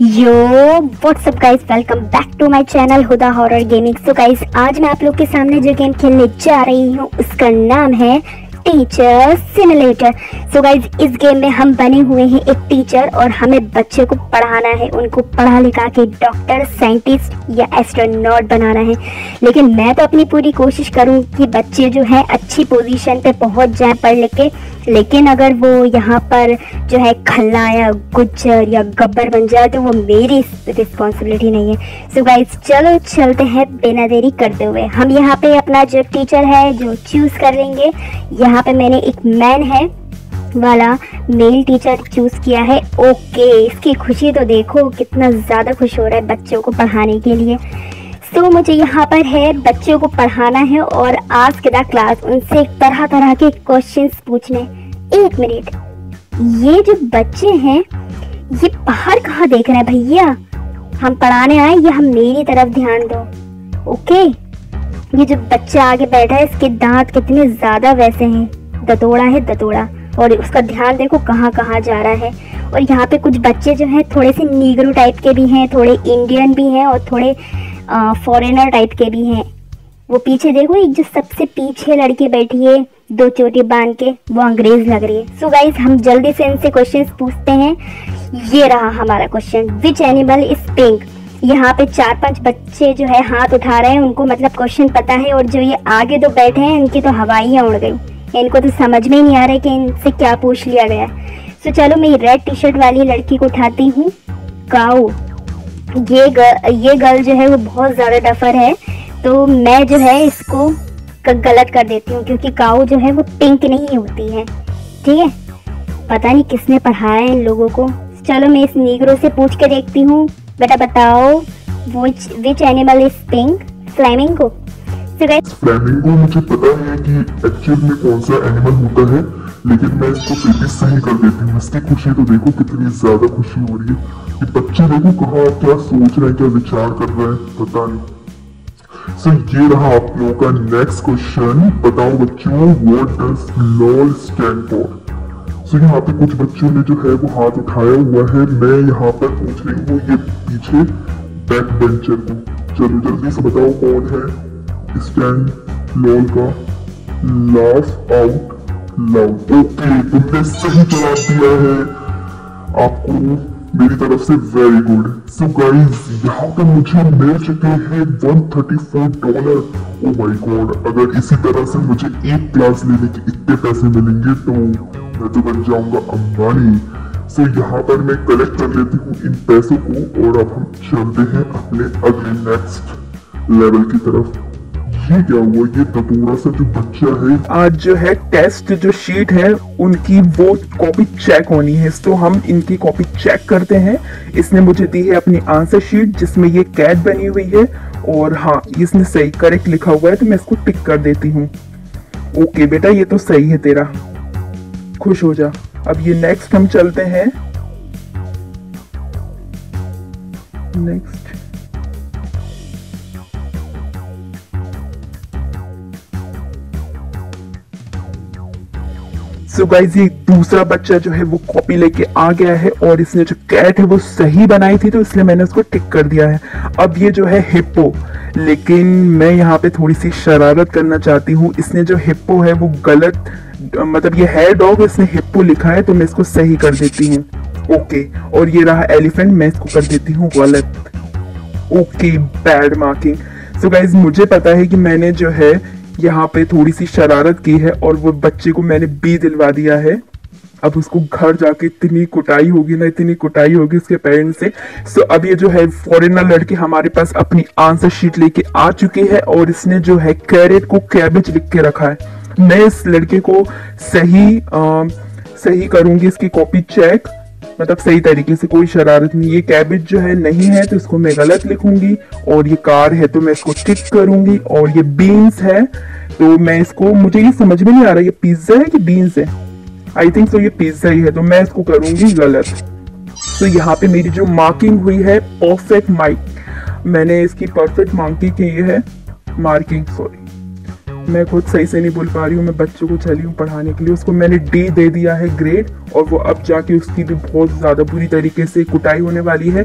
Yo what's up guys welcome back to my channel Huda horror gaming so guys आज मैं आप लोग के सामने जो गेम खेलने जा रही हूँ, उसका नाम है टीचर सिमुलेटर सो गाइज़ इस गेम में हम बने हुए हैं एक टीचर और हमें बच्चे को पढ़ाना है, उनको पढ़ा लिखा के डॉक्टर साइंटिस्ट या एस्ट्रोनॉट बनाना है। लेकिन मैं तो अपनी पूरी कोशिश करूँ कि बच्चे जो है अच्छी पोजीशन पे पहुँच जाए पढ़ लिख के। लेकिन अगर वो यहाँ पर जो है खल्ला या गुज्जर या गब्बर बन जाए तो वो मेरी रिस्पॉन्सिबिलिटी नहीं है। सो so गाइज़ चलो चलते हैं, बिना देरी करते हुए। हम यहाँ पे अपना जो टीचर है, जो चूज़ कर लेंगे। यहाँ पे मैंने एक मैन है, वाला मेल टीचर चूज़ किया है। ओके इसकी खुशी तो देखो, कितना ज़्यादा खुश हो रहा है बच्चों को पढ़ाने के लिए। सो so, मुझे यहाँ पर है बच्चों को पढ़ाना है और आज के क्लास उनसे तरह तरह के क्वेश्चंस पूछने। एक मिनट। ये जो बच्चे हैं ये बाहर कहाँ देख रहे हैं भैया? हम पढ़ाने आए ये हम मेरी तरफ़ ध्यान दो। ओके? ये जो बच्चा आगे बैठा है इसके दांत कितने ज़्यादा वैसे हैं। दतोड़ा है दतोड़ा और उसका ध्यान देखो कहाँ कहाँ जा रहा है। और यहाँ पे कुछ बच्चे जो हैं थोड़े से नीगरू टाइप के भी हैं थोड़े इंडियन भी हैं और थोड़े फॉरेनर टाइप के भी हैं। वो पीछे देखो, एक जो सबसे पीछे लड़की बैठी है, दो चोटी बाँध के, वो अंग्रेज़ लग रही है। सो गाइज़ हम जल्दी से इनसे क्वेश्चन पूछते हैं। ये रहा हमारा question which animal is pink यहाँ पे चार पाँच बच्चे जो है हाथ उठा रहे हैं, उनको मतलब क्वेश्चन पता है, और जो ये आगे दो बैठे हैं, इनकी तो हवाइयाँ उड़ गई। इनको तो समझ में ही नहीं आ रहा है कि इनसे क्या पूछ लिया गया। सो चलो मैं रेड टी शर्ट वाली लड़की को उठाती हूँ। काऊ ये गर, ये गर्ल जो है वो बहुत ज़्यादा डफर है। तो मैं जो है इसको गलत कर देती हूँ क्योंकि काऊ जो है वो पिंक नहीं होती है। ठीक है? पता नहीं किसने पढ़ाया है इन लोगों को। चलो मैं इस नीग्रो से पूछ के देखती हूँ। बेटा बताओ which which animal is pink flamingo flamingo मुझे पता है कि एक्चुअल में कौन सा एनिमल होता है लेकिन मैं इसको फिर भी सही कर देती हूँ। इसकी खुशी तो देखो कितनी ज़्यादा खुशी हो रही है। कि बच्चे देखो कहा क्या सोच रहे हैं क्या विचार कर रहे हैं पता नहीं। सो so, ये रहा आप लोगों का नेक्स्ट क्वेश्चन बताओ बच्चों what does LOL stand for so यहाँ पे कुछ बच्चों ने जो है वो हाथ उठाया हुआ है मैं यहाँ पर पूछ रही हूँ ये पीछे बैक बेंचर को। चलो जल्दी से बताओ कौन है स्टैंड लोल का। लाफ आउट लाउड ओके तुमने सही जवाब दिया है। आपको मेरी तरफ़ से वेरी गुड सो गाइस यहाँ पे मुझे मिल चुके हैं 134 डॉलर ओ माय गॉड अगर इसी तरह से मुझे एक क्लास लेने के इतने पैसे मिलेंगे तो मैं तो बन जाऊँगा अंबानी. सो so, यहाँ पर मैं कलेक्ट कर लेती हूँ इन पैसों को और अब हम चलते हैं अपने अगले नेक्स्ट लेवल की तरफ़. ये क्या हुआ? ये ततूरा सा जो बच्चा है। आज जो है टेस्ट जो शीट है, उनकी वो कॉपी चेक होनी है। तो हम इनकी कॉपी चेक करते हैं। इसने मुझे दी है अपनी आंसर शीट जिसमें ये कैट बनी हुई है। और हाँ इसने सही करेक्ट लिखा हुआ है तो मैं इसको टिक कर देती हूँ। ओके बेटा, ये तो सही है तेरा। खुश हो जा। अब ये नेक्स्ट हम चलते हैं। नेक्स्ट सो so गाइज़ ये दूसरा बच्चा जो है वो कॉपी लेके आ गया है और इसने जो कैट है वो सही बनाई थी तो इसलिए मैंने उसको टिक कर दिया है। अब ये जो है हिप्पो लेकिन मैं यहाँ पे थोड़ी सी शरारत करना चाहती हूँ। इसने जो हिप्पो है वो गलत मतलब ये है डॉग इसने हिप्पो लिखा है तो मैं इसको सही कर देती हूँ। ओके और ये रहा एलिफेंट मैं इसको कर देती हूँ गलत। Okay bad marking so guys मुझे पता है कि मैंने जो है यहाँ पे थोड़ी सी शरारत की है और वो बच्चे को मैंने बी दिलवा दिया है। अब उसको घर जाके इतनी कुटाई होगी ना इतनी कुटाई होगी उसके पेरेंट्स से। सो अब ये जो है फॉरेनर लड़के हमारे पास अपनी आंसर शीट लेके आ चुके हैं और इसने जो है कैरेट को कैबेज लिख के रखा है। मैं इस लड़के को सही आ, सही करूँगी इसकी कॉपी चेक मतलब सही तरीके से कोई शरारत नहीं। ये कैबेज जो है, नहीं है तो इसको मैं गलत लिखूँगी और ये कार है तो मैं इसको टिक करूँगी और ये बीन्स है तो मैं इसको, मुझे ये समझ में नहीं आ रहा, ये पिज्जा है कि बीन्स है? आई थिंक सो ये पिज्जा ही है तो मैं इसको करूँगी गलत। तो यहाँ पे मेरी जो मार्किंग हुई है परफेक्ट माइक मैंने इसकी परफेक्ट मार्किंग की है मार्किंग सॉरी मैं खुद सही से नहीं बोल पा रही हूँ, मैं बच्चों को चली हूँ पढ़ाने के लिए। उसको मैंने डी दे दिया है ग्रेड और वो अब जाके उसकी भी बहुत ज़्यादा बुरी तरीके से कुटाई होने वाली है।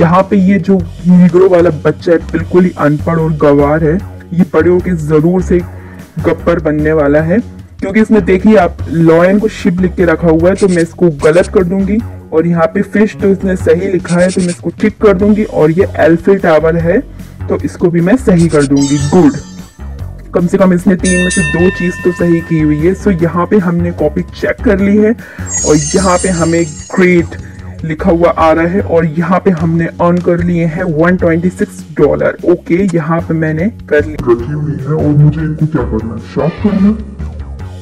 यहाँ पे ये जो निगरो वाला बच्चा है, बिल्कुल ही अनपढ़ और गवार है, ये पढ़े होके ज़रूर से गप्पर बनने वाला है। क्योंकि इसमें देखिए आप लॉयन को शिप लिख के रखा हुआ है तो मैं इसको गलत कर दूँगी और यहाँ पे फ़िश तो इसने सही लिखा है तो मैं इसको टिक कर दूँगी और ये एल्फिल टावर है तो इसको भी मैं सही कर दूँगी। गुड कम से कम इसने तीन में से दो चीज़ तो सही की हुई है। सो यहाँ पे हमने कॉपी चेक कर ली है और यहाँ पे हमें ग्रेट लिखा हुआ आ रहा है और यहाँ पे हमने अर्न कर लिए हैं 126 डॉलर ओके यहाँ पे मैंने कर लिया रखी हुई है और मुझे इनको क्या करना है? शार्प करना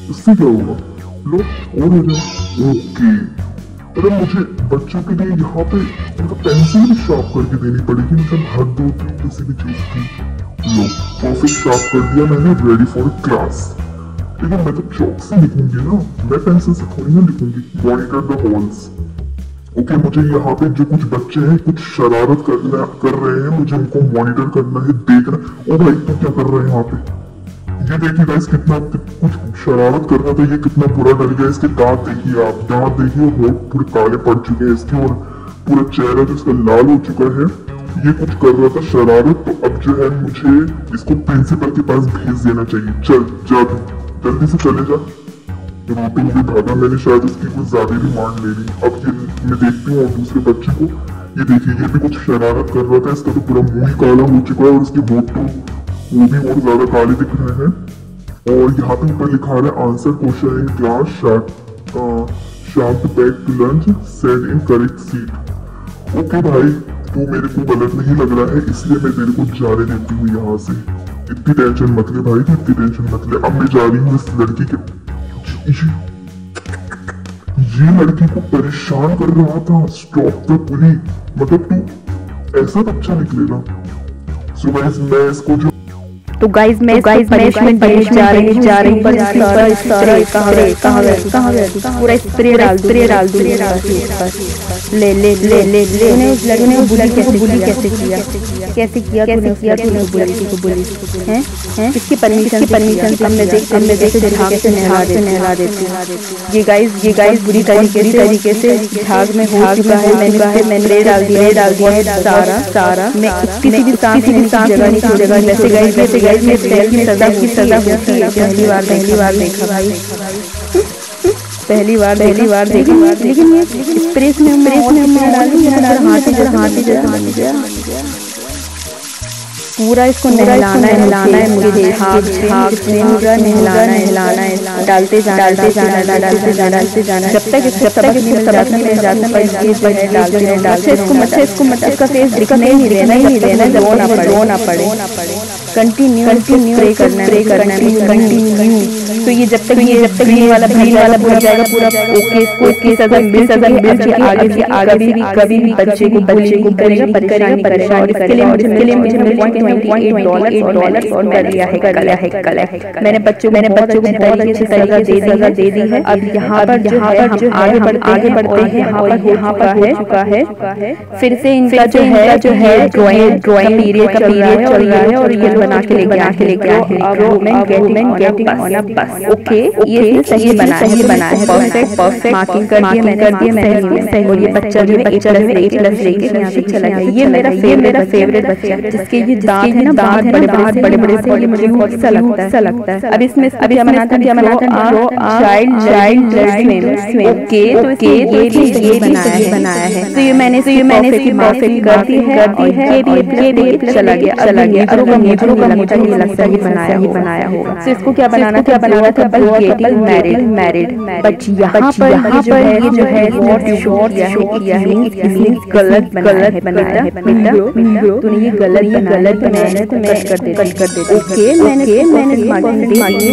इससे क्या होगा? लो, और हो जाए ओके अरे मुझे बच्चों के लिए यहाँ पे उनका पेंसिल भी शार्प करके देनी पड़ेगी। मतलब हद होती है किसी भी चीज़ की। लो परफेक्ट शार्प कर दिया मैंने रेडी फॉर क्लास लेकिन मैं तो चौक से लिखूँगी ना। मैं पेंसिल से थोड़ी ना लिखूँगी मॉनिटर द हॉल्स ओके मुझे यहाँ पे जो कुछ बच्चे हैं, कुछ शरारत करना कर रहे हैं, मुझे उनको मॉनिटर करना है, देखना। ओ भाई तू क्या कर रहे हैं यहाँ पे? ये देखिए गाइस कितना कुछ शरारत कर रहा था ये कितना बुरा डर गया। इसके दांत देखिए आप, दांत देखिए, होठ पूरे काले पड़ चुके हैं इसके और पूरा चेहरा जो इसका लाल हो चुका है। ये कुछ कर रहा था शरारत तो अब जो है मुझे इसको प्रिंसिपल के पास भेज देना चाहिए। चल, जा तू। जल्दी से चले जा। रोते हुए भागा, मैंने शायद उसकी कुछ ज़्यादा डिमांड ले ली। अब ये मैं देखती हूँ, और दूसरे बच्चे को। ये देखिए, ये भी कुछ शरारत कर रहा था, इसका तो पूरा मुँह ही काला हो चुका है, और इसके होठ तो वो भी बहुत ज़्यादा काले दिख रहे हैं। और यहाँ पे ऊपर लिखा रहा है answer question in class short sharp back to lunch set in correct seat okay भाई। तू मेरे को गलत नहीं लग रहा है इसलिए मैं तेरे को जाने देती हूँ यहाँ से इतनी टेंशन मत ले भाई इतनी टेंशन मत ले अब मैं जा रही हूँ इस लड़की के ये लड़की को परेशान कर रहा था स्टॉप द पुली मतलब तू ऐसा बच्चा निकलेगा सो गाइस मैं इसको जो तो गाइज़ मैं गाइज़ पनिशमेंट देने जा रही जा रही पर सारा सारा कहाँ गए कहाँ गए कहाँ गए पूरा स्प्रे डाल स्प्रे डाल दूँगी ले ले ले ले ले तूने उस लड़के को बुली कैसे बुली कैसे किया? कैसे किया कैसे किया तूने उस लड़की को बुली हैं? हैं? किसकी परमिशन परमिशन से हमने देख हमने देखे झाग से नहला दे नहला देती ये गाइस ये गाइस बुरी तरीके से तरीके से झाग में हो चुका है। मैंने कहा मैंने ले डाल दिया डाल दिया। है सारा सारा मैं किसी भी सांस किसी भी सांस जगह नहीं जगह वैसे गाइस वैसे गाइस में सेल सजा की सजा होती है पहली बार पहली बार देखा। भाई पहली बार पहली बार देखा। लेकिन ये स्प्रेस में प्रेस में हाथी डाली हाथी जरा हाथी जरा बन गया। पूरा इसको नहलाना नहलाना है मुझे पूरा नहलाना नहलाना है डालते डालते जाना डालते जाना डालते जाना जब तक जब तक नहीं डालते डालते इसको इसको फेस दिखने देना ही देना जब रोना पड़े। पड़े। कंटिन्यू कंटिन्यू प्रे करना करना कंटिन्यू तो ये जब तक तो ये जब तक ये वाला भी वाला भर जाएगा पूरा ओके इसको इसकी सजा मिल सजा बिल चुकी आगे भी आगे भी कभी भी बच्चे को बच्चे को करेगा परेशानी परेशानी इसके लिए मुझे मुझे मुझे मैंने बच्चों मैंने बच्चों को बहुत अच्छी दे दी है अब यहाँ पर यहाँ पर जो आगे आगे बढ़ते हैं यहाँ पर है चुका है फिर से इनका जो है जो है ड्रॉइंग पीरियड का पीरियड चल रहा है और ये बना के लेके आके लेके बस ओके ये सही बना सही बना है परफेक्ट परफेक्ट मार्किंग कर मैंने कर मैंने सही बच्चा जो बच्चा ए प्लस लेके चला गया ये मेरा ये मेरा फेवरेट बच्चा जिसके ये दांत है ना दांत बड़े बड़े बड़े बड़े से मुझे बहुत अच्छा लगता है। अच्छा लगता है। अब इसमें अब क्या बनाता क्या बनाता जो चाइल्ड चाइल्ड स्विम ओके तो ओके ये भी ये बनाया है। बनाया है। तो ये मैंने तो ये मैंने इसकी परफेक्ट कर दी है और ये भी ये भी चला गया चला गया और का मुझे का मुझे नहीं लगता ये बनाया ही बनाया होगा। तो इसको क्या बनाना था? बनाना था? गेटिंग मैरिड मैरिड बट यहाँ पर यहाँ पर ये जो है शॉर्ट शॉर्ट किया है मींस गलत गलत बनाया है। बेटा तूने ये गलत गलत बनाया है तो मैं कर दे कट कर ओके मैंने मैंने मार्किंग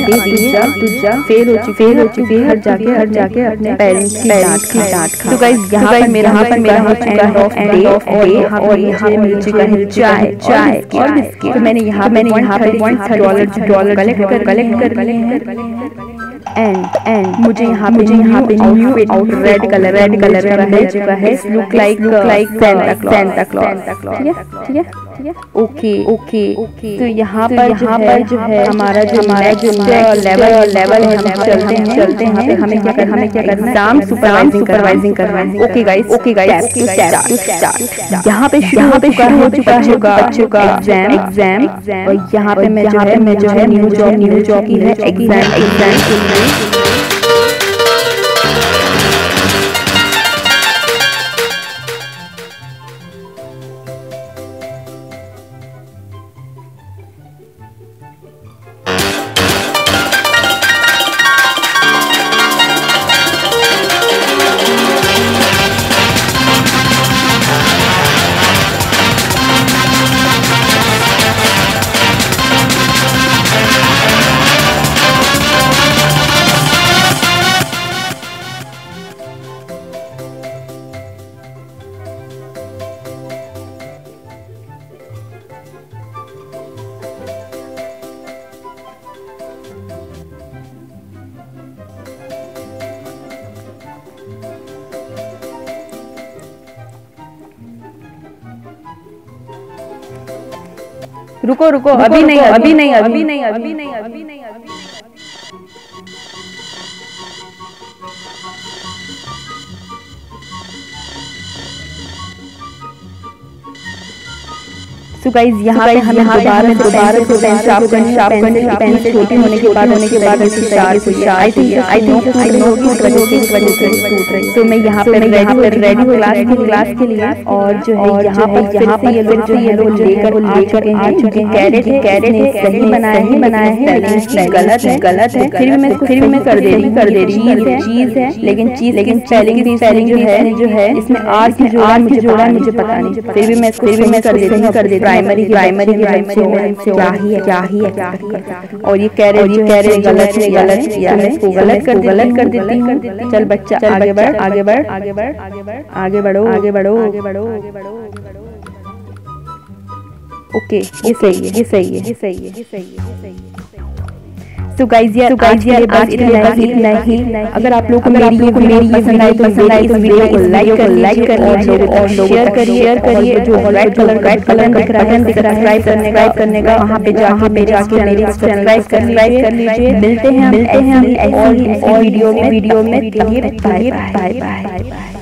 दे दी जा तू फेल हो चुकी फेल हो चुकी हर जाके हर जाके अपने पेरेंट्स की डांट खा डांट खा तो गाइस यहाँ पर मेरा यहाँ पर मेरा हो चुका है ऑफ़ और यहाँ और यहाँ मिल चुका है चाय चाय और बिस्किट तो मैंने यहाँ मैंने यहाँ पर डॉलर डॉलर कलेक्ट कर कलेक्ट कर हैं एंड एंड मुझे यहाँ मुझे यहाँ पे new out red colour red colour का मिल चुका है look like like Santa Claus ठीक है ठीक है? ओके ओके ओके तो यहाँ पर यहाँ पर जो है हमारा जो हमारा जो लेवल लेवल है हम चलते हैं चलते हैं हमें क्या करना हमें क्या करना एग्ज़ाम सुपरवाइजिंग सुपरवाइजिंग करना है। ओके गाइस ओके गाइस यहाँ पे यहाँ पे शुरू हो चुका है बच्चों का। एग्ज़ाम एग्ज़ाम और यहाँ पे मैं जो है मैं जो है न्यू जॉब न्यू जॉब की है। एग्ज़ाम एग्ज़ाम रुको रुको अभी नहीं अभी नहीं अभी नहीं अभी नहीं। सो गाइस यहाँ पे हमें दोबारा दोबारा से पेन शार्प करनी शार्प करनी पेन से छोटी होने के बाद होने के बाद इसी शार्प हुई I think I think I know कि वजह से इस वजह से टूट रही तो मैं यहाँ पे रेडी पे रेडी क्लास के क्लास के लिए और जो है यहाँ पर यहाँ पे ये लोग जो ये लोग लेकर लेकर आ चुके हैं कैरेट कैरेट ने सही बनाया ही बनाया है लेकिन गलत है गलत है फिर भी मैं फिर भी मैं कर दे रही कर दे रही है चीज़ है लेकिन चीज़ लेकिन स्पेलिंग भी स्पेलिंग जो है जो है इसमें आर की जोड़ा मुझे जोड़ा मुझे पता नहीं फिर भी मैं फिर भी मैं कर देती हूँ कर देती प्राइमरी प्राइमरी में क्या ही है क्या ही है और ये कह रहे कह रहे गलत है गलत किया है इसको गलत कर गलत कर देती हूँ चल बच्चा आगे बढ़ आगे बढ़ आगे बढ़ आगे बढ़ आगे बढ़ो आगे बढ़ो आगे बढ़ो आगे बढ़ो ओके ये सही है ये सही है ये सही है ये सही है ये सही है तो गाइस यार यार आज इतना बस इतना ही। अगर आप लोगों को मेरी ये मेरी ये पसंद आई तो मेरी इस वीडियो को लाइक कर लाइक कर लीजिए और शेयर करिए शेयर करिए जो रेड कलर रेड कलर दिख रहा है सब्सक्राइब करने का करने का वहाँ पे जाके मेरे जाके मेरी सब्सक्राइब कर लीजिए कर लीजिए मिलते हैं मिलते हैं ही वीडियो में video bye bye bye bye bye